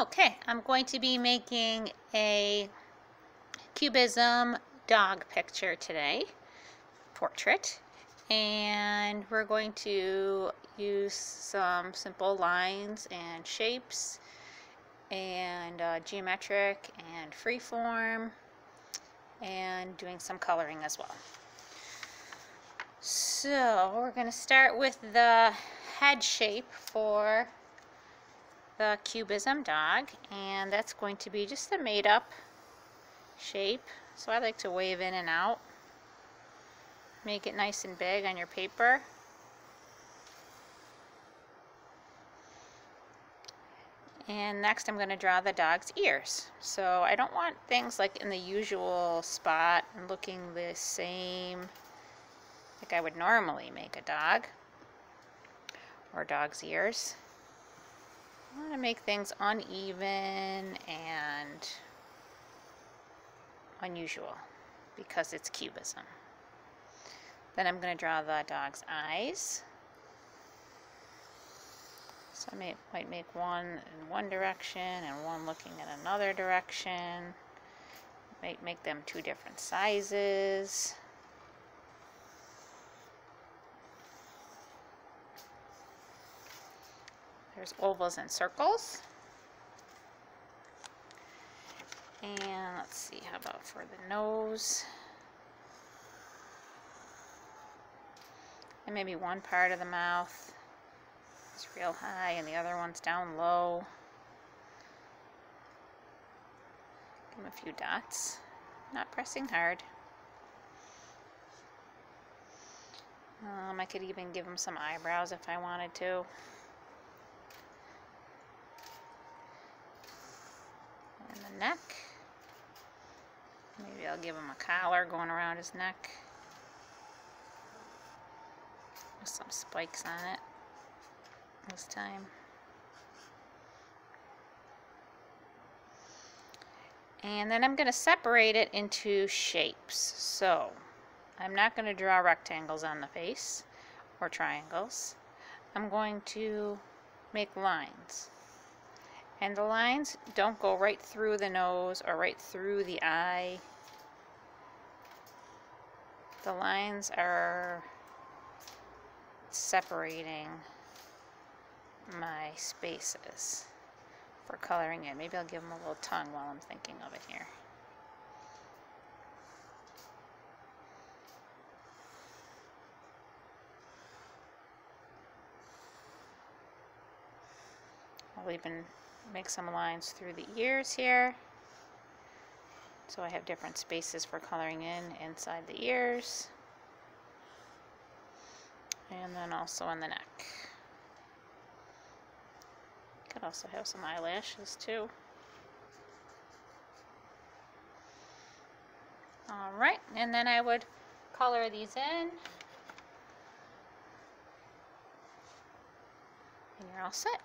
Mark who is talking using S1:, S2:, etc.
S1: Okay, I'm going to be making a cubism dog picture today, portrait, and we're going to use some simple lines and shapes and uh, geometric and freeform and doing some coloring as well. So we're going to start with the head shape for the cubism dog and that's going to be just a made up shape. So I like to wave in and out. Make it nice and big on your paper. And next I'm going to draw the dog's ears. So I don't want things like in the usual spot and looking the same like I would normally make a dog or dog's ears I want to make things uneven and unusual because it's cubism. Then I'm going to draw the dog's eyes. So I may, might make one in one direction and one looking in another direction. Might make them two different sizes. There's ovals and circles. And let's see, how about for the nose? And maybe one part of the mouth is real high and the other one's down low. Give him a few dots. Not pressing hard. Um, I could even give him some eyebrows if I wanted to. Neck. Maybe I'll give him a collar going around his neck. With some spikes on it this time. And then I'm going to separate it into shapes. So I'm not going to draw rectangles on the face or triangles. I'm going to make lines. And the lines don't go right through the nose or right through the eye. The lines are separating my spaces for coloring in. Maybe I'll give them a little tongue while I'm thinking of it here. I'll even make some lines through the ears here. So I have different spaces for coloring in inside the ears. And then also on the neck. Could also have some eyelashes too. Alright, and then I would color these in. And you're all set.